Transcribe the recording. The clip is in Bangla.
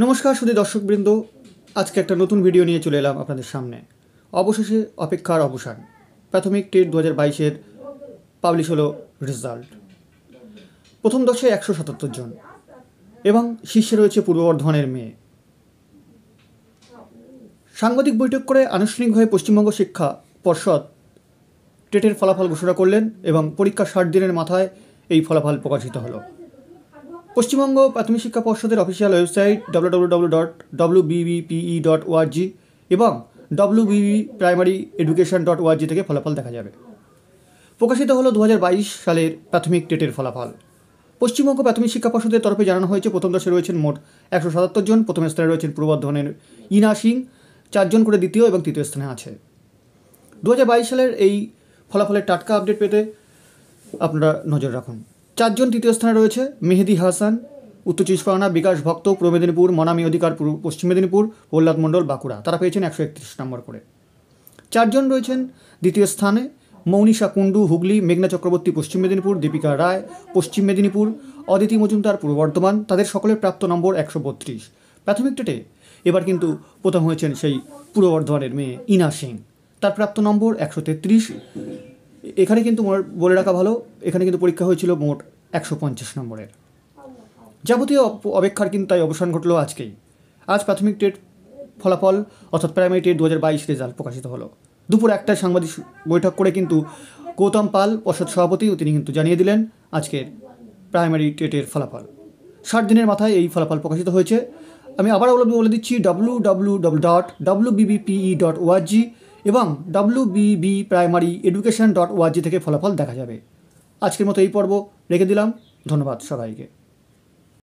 নমস্কার সুদী দর্শকবৃন্দ। আজকে একটা নতুন ভিডিও নিয়ে চলে এলাম আপনাদের সামনে। অবশেষে অপেক্ষার অবসান। প্রাথমিক টেট দু হাজার বাইশের পাবলিশ হলো রেজাল্ট প্রথম দশে একশো সাতাত্তর জন। এবং শীর্ষে রয়েছে পূর্ব বর্ধমানের মেয়ে। সাংবাদিক বৈঠক করে আনুষ্ঠানিকভাবে পশ্চিমবঙ্গ শিক্ষা পর্ষদ টেটের ফলাফল ঘোষণা করলেন এবং পরীক্ষার ষাট দিনের মাথায় এই ফলাফল প্রকাশিত হলো। পশ্চিমবঙ্গ প্রাথমিক শিক্ষা পর্ষদের official website W dot dot এবং ডাব্লুবিবি প্রাইমারি এডুকেশন ডট থেকে ফলাফল দেখা যাবে। প্রকাশিত হলো দু হাজার বাইশ সালের প্রাথমিক টেটের ফলাফল। পশ্চিমবঙ্গ প্রাথমিক শিক্ষা পর্ষদের তরফে জানানো হয়েছে, প্রথম দশে রয়েছেন মোট একশো সাতাত্তর জন, প্রথম স্থানে রয়েছেন পূর্ব বর্ধমানের ইনা সিং চারজন করে দ্বিতীয় এবং তৃতীয় স্থানে আছে। দু হাজার বাইশ সালের এই ফলাফলের টাটকা আপডেট পেতে আপনারা নজর রাখুন। চারজন তৃতীয় স্থানে রয়েছে, মেহেদি হাসান, উত্তর চব্বিশ পরগনা, বিকাশ ভক্ত, পূর্ব মেদিনীপুর, মনামী অধিকার পশ্চিম মেদিনীপুর, প্রহ্লাদ মণ্ডল, বাঁকুড়া। তারা পেয়েছেন একশো একত্রিশ নম্বর করে। চারজন রয়েছেন দ্বিতীয় স্থানে মৌনিশা কুণ্ডু, হুগলি, মেঘনা চক্রবর্তী, পশ্চিম মেদিনীপুর, দীপিকা রায়, পশ্চিম মেদিনীপুর, অদিতি মজুমদার, পূর্ব বর্ধমান, তাদের সকলের প্রাপ্ত নম্বর একশো বত্রিশ। প্রাথমিক টেটে এবার কিন্তু প্রথম হয়েছেন সেই পূর্ব বর্ধমানের মেয়ে ইনা সিং তার প্রাপ্ত নম্বর একশো তেত্রিশ। এখানে কিন্তু বলে রাখা ভালো, এখানে কিন্তু পরীক্ষা হয়েছিল মোট একশো পঞ্চাশ নম্বরের। যাবতীয় অপেক্ষার কিন্তু তাই অবসান ঘটলো আজকেই। আজ প্রাথমিক টেট ফলাফল, অর্থাৎ প্রাইমারি টেট দু হাজার বাইশ রেজাল্ট প্রকাশিত হলো। দুপুর একটায় সাংবাদিক বৈঠক করে কিন্তু গৌতম পাল, পর্ষদ সভাপতি তিনি কিন্তু জানিয়ে দিলেন আজকের প্রাইমারি টেটের ফলাফল। ষাট দিনের মাথায় এই ফলাফল প্রকাশিত হয়েছে। আমি আবার বলে দিচ্ছি W W W dot W BBPE dot ORG এবং W BB primary education dot ORG থেকে ফলাফল দেখা যাবে। আজকের মতো এই পর্ব রেখে দিলাম। ধন্যবাদ সবাইকে।